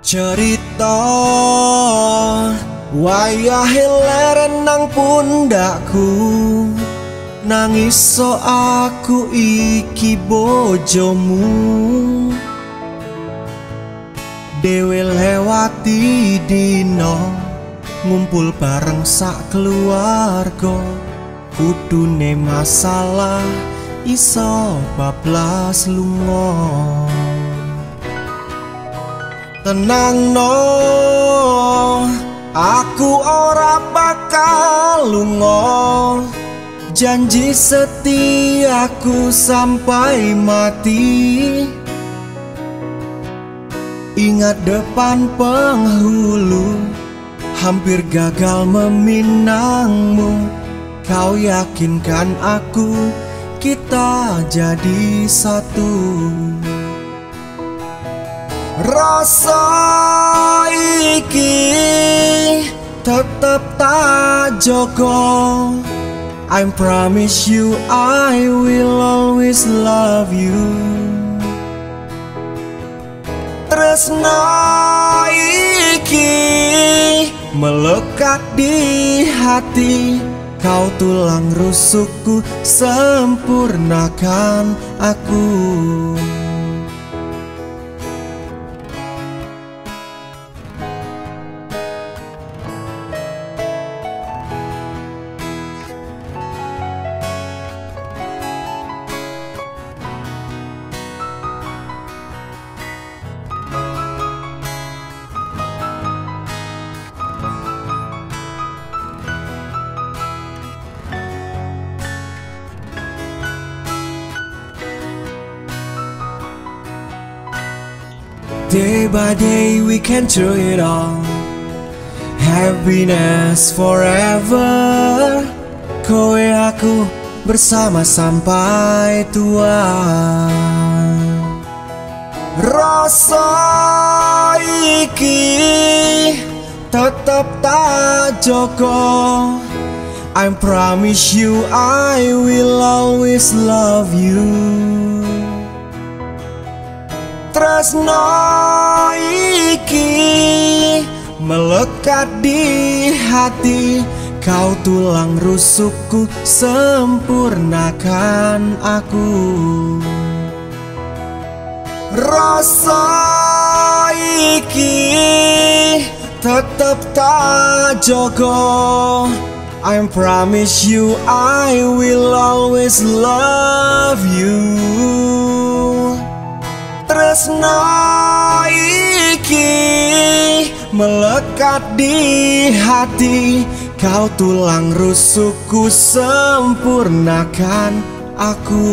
Cerita wayahe leren nang pundakku. Nangis so aku iki bojomu. Dewe lewati dino Ngumpul bareng sak keluarga. Kudune masalah iso bablas lunga Tenang no. Aku ora bakal lunga Janji setiaku sampai mati. Ingat depan penghulu Hampir gagal meminangmu. Kau yakinkan aku Kita jadi satu Rasa iki tetep tak jogo I promise you I will always love you. Tresno iki melekat di hati. Kau tulang rusukku sempurnakan aku Day by day we can do it all. Happiness forever. Kowe aku bersama sampai tua. Rasa iki tetap tak jogo I promise you I will always love you Tresno iki melekat di hati. Kau tulang rusukku sempurnakan aku. Rasa iki tetap tak jogo I promise you I will always love you Tresno iki melekat di hati. Kau tulang rusukku sempurnakan aku